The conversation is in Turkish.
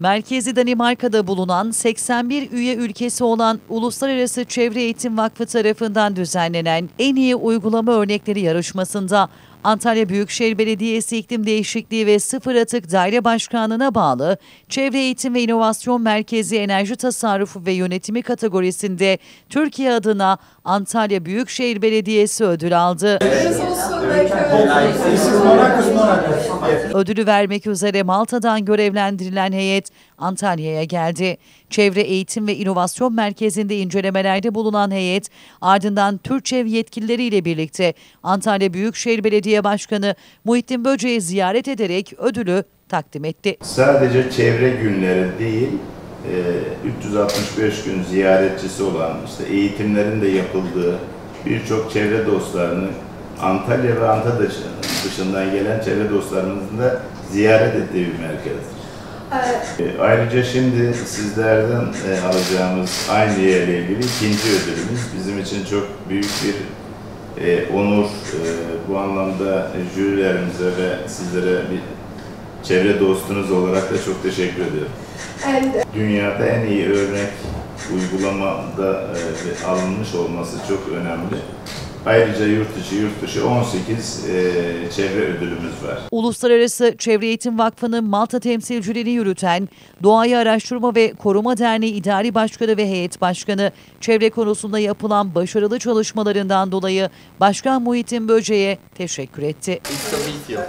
Merkezi Danimarka'da bulunan 81 üye ülkesi olan Uluslararası Çevre Eğitim Vakfı tarafından düzenlenen En İyi Uygulama Örnekleri yarışmasında Antalya Büyükşehir Belediyesi İklim Değişikliği ve Sıfır Atık Daire Başkanlığı'na bağlı Çevre Eğitim ve İnovasyon Merkezi Enerji Tasarrufu ve Yönetimi kategorisinde Türkiye adına Antalya Büyükşehir Belediyesi ödül aldı. Ödülü vermek üzere Malta'dan görevlendirilen heyet Antalya'ya geldi. Çevre Eğitim ve İnovasyon Merkezi'nde incelemelerde bulunan heyet ardından Türkçev yetkilileriyle birlikte Antalya Büyükşehir Belediye Başkanı Muhittin Böce'yi ziyaret ederek ödülü takdim etti. Sadece çevre günleri değil, e, 365 gün ziyaretçisi olan, işte eğitimlerin de yapıldığı birçok çevre dostlarını Antalya ve Antalya dışı- dışından gelen çevre dostlarımızın da ziyaret ettiği bir merkezdir. E, Ayrıca şimdi sizlerden e, alacağımız aynı yerle ilgili ikinci ödülümüz bizim için çok büyük bir e, onur. E, bu anlamda jürilerimize ve sizlere bir çevre dostunuz olarak da çok teşekkür ediyorum. And Dünyada en iyi örnek uygulamada alınmış olması çok önemli. Ayrıca yurt içi yurt dışı 18 e, çevre ödülümüz var. Uluslararası Çevre Eğitim Vakfı'nın Malta temsilciliğini yürüten Doğayı Araştırma ve Koruma Derneği İdari Başkanı ve Heyet Başkanı çevre konusunda yapılan başarılı çalışmalarından dolayı Başkan Muhittin Böce'ye teşekkür etti. Nice